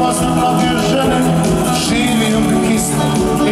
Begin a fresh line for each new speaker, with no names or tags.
vas, a pa žene, živim kisne